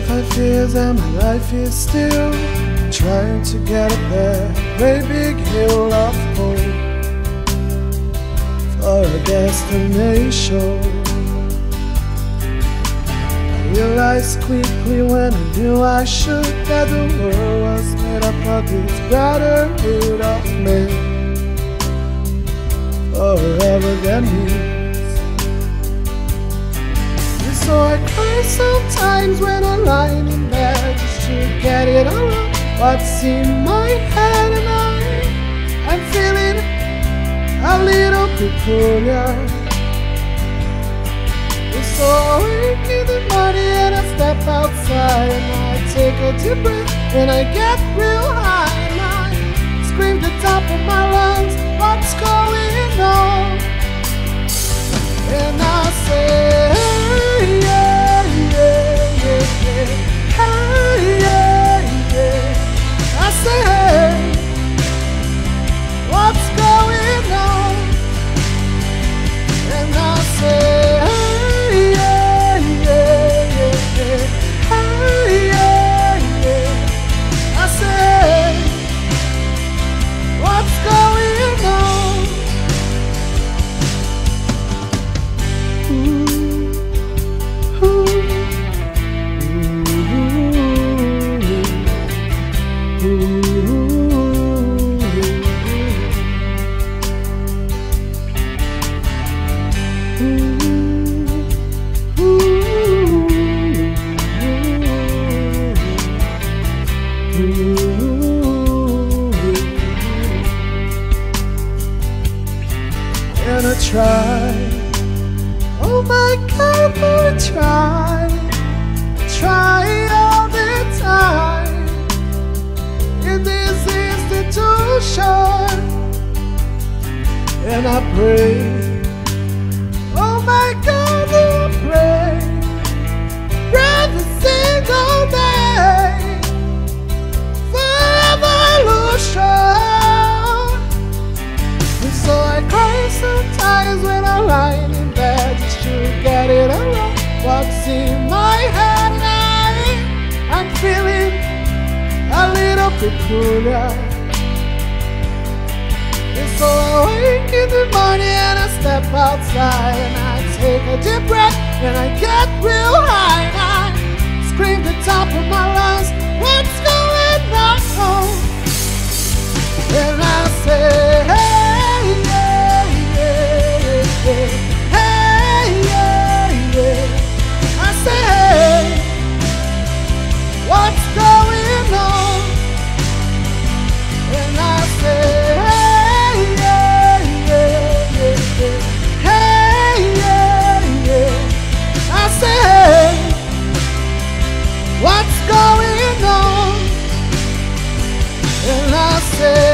fears that my life is still trying to get up there. Great big hill of hope for a destination. I realized quickly when I knew I should that the world was made up of this brotherhood of men forever than me. So I cry sometimes when I'm lying in bed just to get it all out. What's in my head and I, I'm feeling a little peculiar. So I wake in the morning and I step outside and I take a deep breath and I get real high And I try, oh my God, I try, try all the time. In this institution, and I pray. A little peculiar. And so I wake in the morning and I step outside and I take a deep breath and I get real high and I scream the top of my lungs, what's say,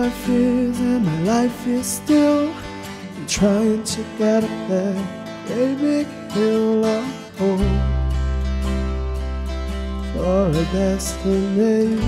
Twenty-five years and my life is still I'm trying to get up there, a big hill of hope for a destination.